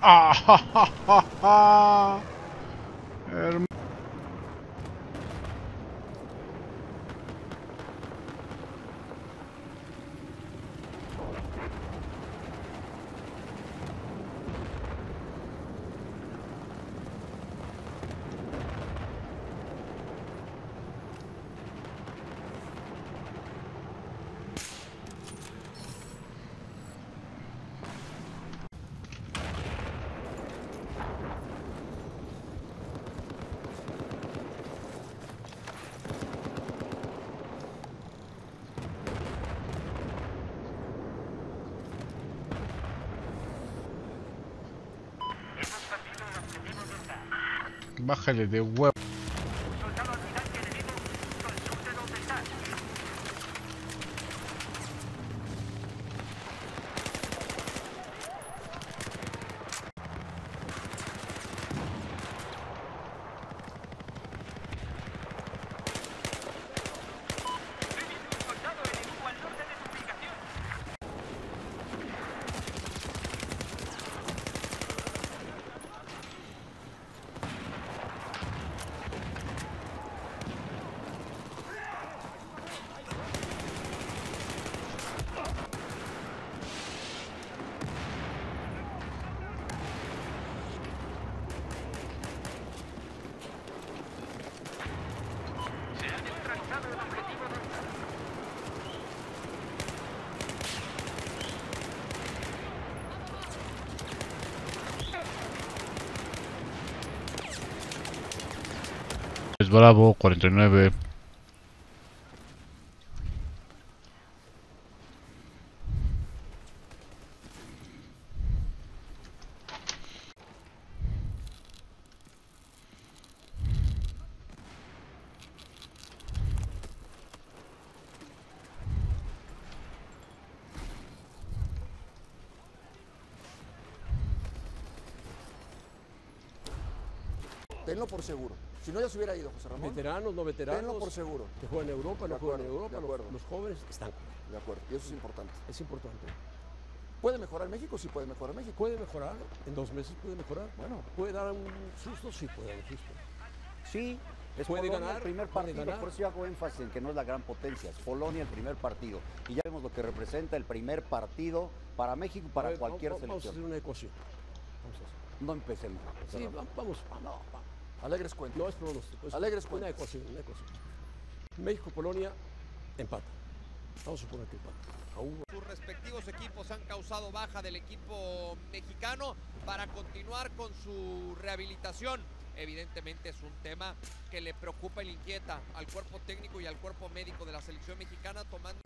Ah ha ha ha ha! Bájale de huevo. Es bravo, 49. Tenlo por seguro. Si no, ya se hubiera ido, José Ramón. Veteranos, no veteranos. Tenlo por seguro. Que juegan en Europa, De no juegan en acuerdo, Europa. de los- acuerdo. Los, jóvenes están. De acuerdo. Y eso es importante. Es importante. ¿Puede mejorar México? Sí puede mejorar México. ¿Puede mejorar? En dos meses puede mejorar. Bueno. ¿Puede dar un susto? Sí, puede dar un susto. Sí, es Puede Polonia ganar, el primer partido, ganar. por eso yo hago énfasis en que no es la gran potencia, es Polonia el primer partido. Y ya vemos lo que representa el primer partido para México y para ver, cualquier vamos, Vamos a hacer selección. una ecuación. Vamos a hacer. No empecemos. Sí, va- vamos, vamos. Alegres cuentos. No es pronóstico. Es Alegres una cuentas. ecuación, una ecuación. México-Polonia, empata. Vamos a suponer que empata. Sus respectivos equipos han causado baja del equipo mexicano para continuar con su rehabilitación. Evidentemente es un tema que le preocupa y le inquieta al cuerpo técnico y al cuerpo médico de la selección mexicana tomando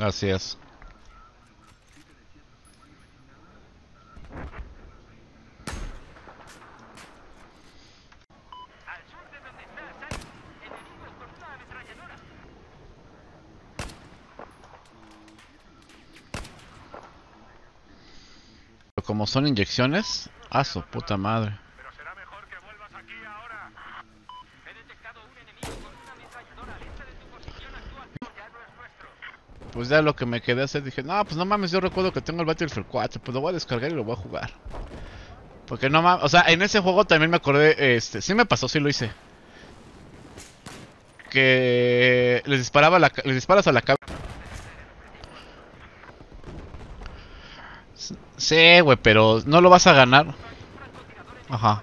Así es. Pero como son inyecciones, a su puta madre. Pues ya lo que me quedé a hacer, dije, no, pues no mames, yo recuerdo que tengo el Battlefield 4, pues lo voy a descargar y lo voy a jugar. Porque no mames, o sea, en ese juego también me acordé, este, sí me pasó, sí lo hice. Que les disparaba la, les disparas a la cabeza. Sí, güey, pero no lo vas a ganar. Ajá.